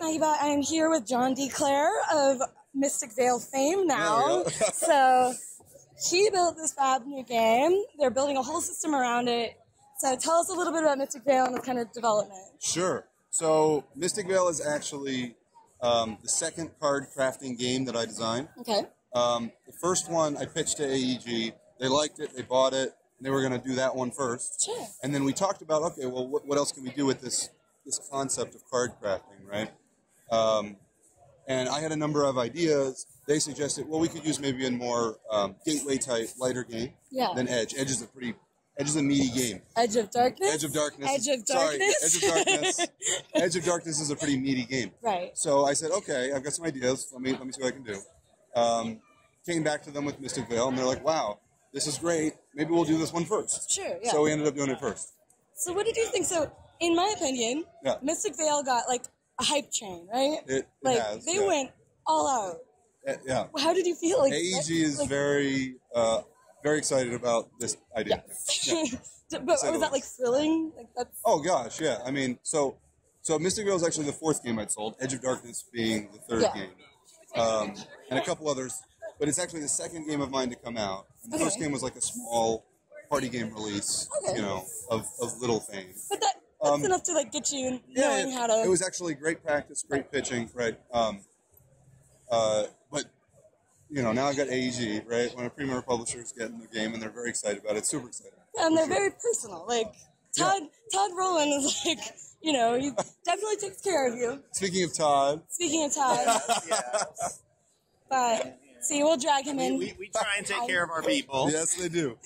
Maggibot. I am here with John D. Clair of Mystic Vale fame now. So he built this fab new game. They're building a whole system around it. So tell us a little bit about Mystic Vale and the kind of development. Sure. So Mystic Vale is actually um, the second card crafting game that I designed. Okay. Um, the first one I pitched to AEG. They liked it. They bought it. And they were going to do that one first. Sure. And then we talked about okay, well, what, what else can we do with this this concept of card crafting, right? Um, and I had a number of ideas. They suggested, well, we could use maybe a more um, gateway type, lighter game Yeah. than Edge. Edge is a pretty Edge is a meaty game. Edge of Darkness. Edge of Darkness. Edge of Darkness. Sorry. Edge of Darkness. Edge of Darkness is a pretty meaty game. right. So I said, okay, I've got some ideas. Let me let me see what I can do. Um, came back to them with Mystic Vale, and they're like, wow, this is great. Maybe we'll do this one first. Sure. Yeah. So we ended up doing it first. So what did you think? So in my opinion, Yeah. Mystic Vale got like a hype train, right? It, it has. they yeah. went all out. Uh, Yeah. How did you feel? Like AEG is like, very uh, very excited about this idea. Yeah. but was that like thrilling? Like that's Oh gosh, yeah. I mean, so so Mystic Vale is actually the fourth game I'd sold. Edge of Darkness being the third Yeah. game, um, and a couple others. But it's actually the second game of mine to come out. And the first game was like a small party game release, Okay. you know, of, of little fame. but that that's Um, enough to like get you Yeah, knowing it, how to. it was actually great practice, great pitching, right? Um, uh, but you know, now I've got AEG, right? When a premier publisher is getting the game and they're very excited about it, super excited. and they're sure. very personal. Like Todd Todd Rowland is like you know he definitely takes care of you. Speaking of Todd, Speaking of Todd, but see, we'll drag him We, in. we, we try and take care of our people. yes, they do.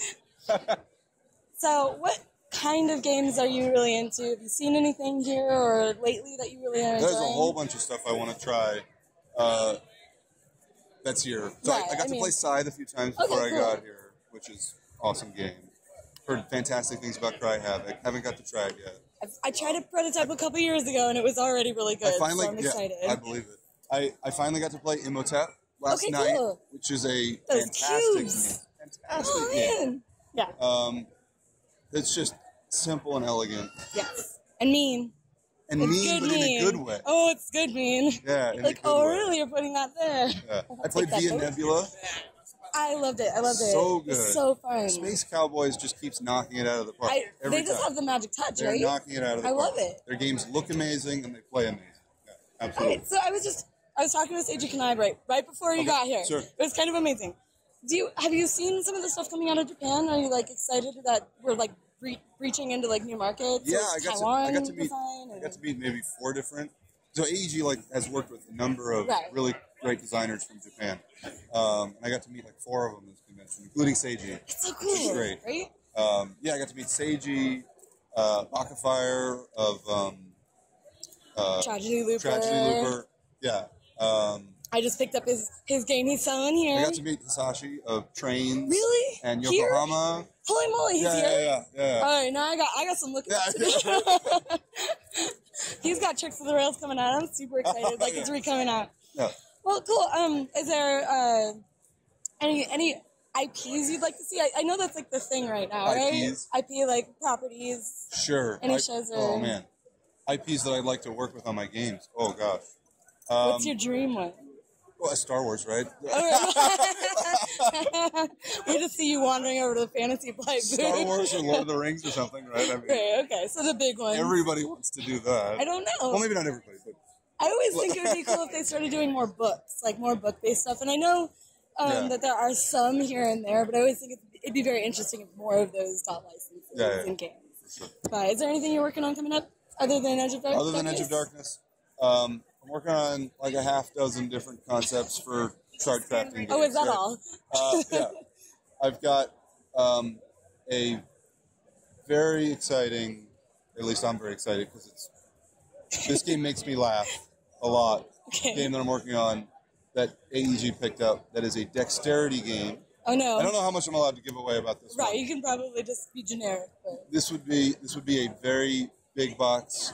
So, what kind of games are you really into? Have you seen anything here or lately that you really are There's a whole bunch of stuff I want to try. Uh, that's here. So I- I, got I to mean- play Scythe a few times Okay, before I got here, which is awesome game. Heard fantastic things about Cry Havoc. Haven't got to try it yet. I've- I tried a prototype a couple years ago and it was already really good. I finally, so I'm yeah, excited. I believe it. I, I finally got to play Imhotep last Okay, night, cool. which is a Those fantastic cubes. game. Fantastic oh game. man, yeah, Um, it's just simple and elegant, yes, and mean. and It's mean, but mean. in a good way. Oh, it's good mean. Yeah, like oh way. really? You're putting that there? Yeah. I played Via vote. Nebula. I loved it. I loved it. So good. so fun. Space Cowboys just keeps knocking it out of the park. I, they just time. have the magic touch, They're right? knocking it out of the I park. love it. Their games look amazing and they play amazing. Yeah, absolutely. Right. So I was just I was talking with Seiji Kanai right right before you Okay, got here. sure. It was kind of amazing. Do you have you seen some of the stuff coming out of Japan? Are you like excited that we're like re- reaching into like new markets? Yeah, I got to I got to meet design I got to meet maybe four different. So AEG like has worked with a number of Right. really great designers from Japan, um, and I got to meet like four of them this convention, including Seiji. It's so cool, great. right? Um, yeah, I got to meet Seiji, uh, Bakafire of um, uh, Tragedy Looper. Tragedy Looper. Yeah. Um, I just picked up his his game he's selling here. I got to meet Hisashi of Trains. Really? And Here? Yokohama. Holy moly, he's Yeah, here. yeah, yeah, yeah. All right, now I got I got some looking Yeah, do. He's got tricks of the rails coming out. I'm super excited. Like it's re coming out. yeah. Well, cool. Um, is there uh, any any IPs you'd like to see? I, I know that's like the thing right now, IPs? right? IP like properties. Sure. Any I- shows Oh man, IPs that I'd like to work with on my games. Oh gosh. Um, What's your dream one? Well, Star Wars, right? we just see you wandering over to the fantasy play booth. Star Wars or Lord of the Rings or something, right? I mean, Right, okay, so the big one. everybody wants to do that. I don't know. Well, maybe not everybody, but I always think it would be cool if they started doing more books, like more book based stuff. And I know um, Yeah. that there are some here and there, but I always think it'd, it'd be very interesting if more of those got licenses Yeah, yeah. in games. sure. But is there anything you're working on coming up other than Edge of Darkness? other than Edge of Darkness, um, I'm working on like a half dozen different concepts for card crafting. Games, Oh, is that right? all? Uh, yeah, I've got um, a very exciting. At least I'm very excited because it's this game makes me laugh a lot. Okay. Game that I'm working on that AEG picked up. That is a dexterity game. Oh no. I don't know how much I'm allowed to give away about this. Right, one. you can probably just be generic, but This would be this would be a very big box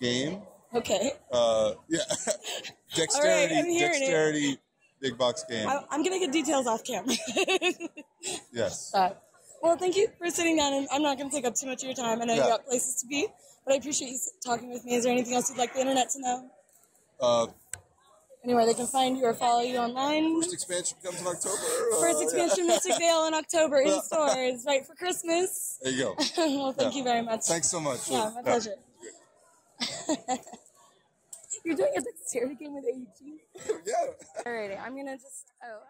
game. Okay. Uh, yeah. dexterity, right, dexterity, it. big box game. I, am gonna get details off camera. yes. Uh, well, thank you for sitting down, and I'm not gonna take up too much of your time. I know yeah. you got places to be, but I appreciate you talking with me. Is there anything else you'd like the internet to know? Uh, Anywhere they can find you or follow you online. First expansion comes in October. First expansion. Mystic Vale in October in stores, right for Christmas. There you go. well, thank yeah. you very much. Thanks so much. Yeah, my pleasure. You're doing a dexterity game with AEG? yeah. Alrighty, I'm gonna just. Oh.